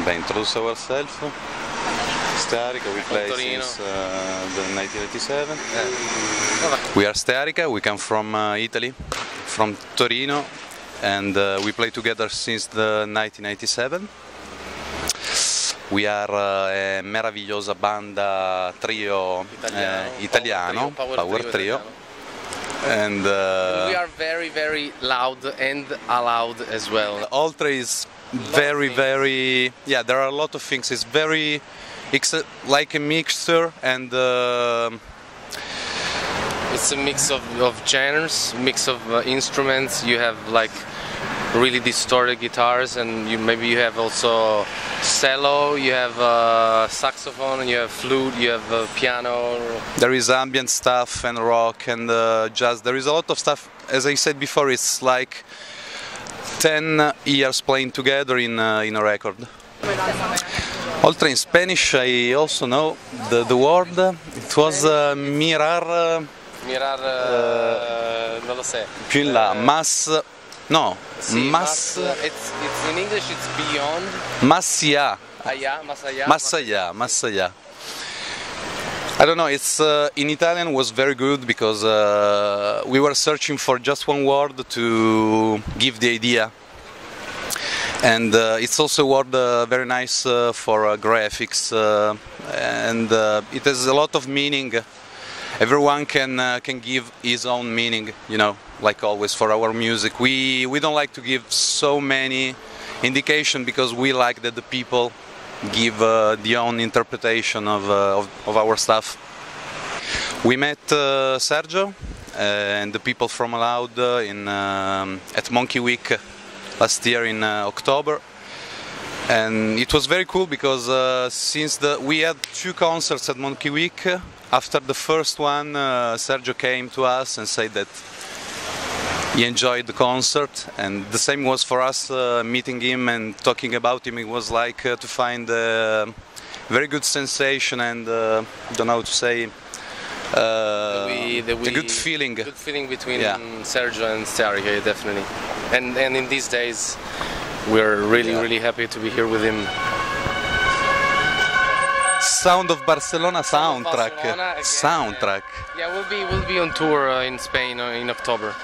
Beh, introduce ourselves. Stearica, we play since uh, the 1987. Vabbè. We are Stearica, we come from uh, Italy, from Torino, and uh, we play together since the 1997. We are uh, a meravigliosa banda trio Italiano, eh, italiano, power power, trio trio, and uh, We are very, very loud and allowed as well. Oltre is very, very. Yeah, there are a lot of things. It's very. It's a, like a mixture, and uh, It's a mix of, of genres, mix of uh, instruments. You have like really distorted guitars, and you maybe you have also cello, you have uh, saxophone, you have flute, you have uh, piano. there is ambient stuff and rock and uh, jazz. There is a lot of stuff. As I said before, it's like 10 years playing together in uh, in a record. Oltre in Spanish, I also know the, the word. It was uh, mirar uh, Mirar, uh, non lo so. più in là, mas. No, Sì, mas. mas- it's, it's in English it's beyond. Massia. Allá, más allá. Massaglia, Massaglia. I don't know. It's uh, in Italian was very good because uh, we were searching for just one word to give the idea, and uh, it's also a word uh, very nice uh, for uh, graphics, and it has a lot of meaning. Everyone can can give his own meaning, you know, like always for our music. We we don't like to give so many indication because we like that the people give uh, the own interpretation of, uh, of, of our stuff. We met uh, Sergio and the people from Aloud in um, at Monkey Week last year in October, and it was very cool because uh, since the we had two concerts at Monkey Week. After the first one, uh, Sergio came to us and said that he enjoyed the concert and the same was for us uh, meeting him and talking about him it was like uh, to find a very good sensation and uh, don't know how to say uh, we, the, we, a good feeling Good feeling between Yeah. Sergio and Stearica, definitely. And and in these days, we're really Yeah. really happy to be here with him. Sound of Barcelona Sound of soundtrack Barcelona again, soundtrack Yeah, we'll be we'll be on tour uh, in Spain uh, in October.